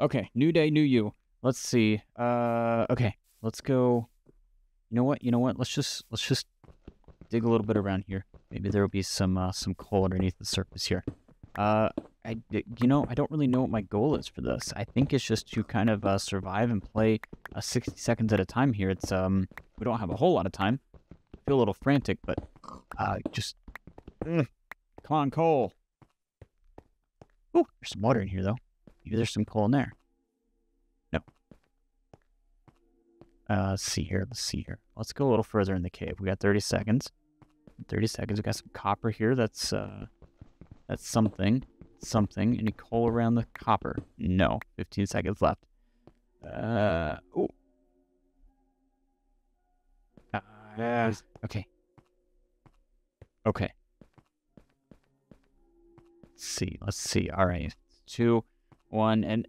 Okay, new day, new you. Let's see. Uh, okay, let's go. You know what? You know what? Let's just let's just dig a little bit around here. Maybe there will be some uh, some coal underneath the surface here. Uh, I you know I don't really know what my goal is for this. I think it's just to kind of uh, survive and play uh, 60 seconds at a time here. It's um we don't have a whole lot of time. I feel a little frantic, but uh just ugh. come on, coal. Ooh, there's some water in here though. Maybe there's some coal in there. No. Uh, let's see here. Let's see here. Let's go a little further in the cave. We got 30 seconds. 30 seconds. We got some copper here. That's uh, that's something. Something. Any coal around the copper? No. 15 seconds left. Uh, oh. Uh, okay. Okay. Let's see. Let's see. All right. Two, one, and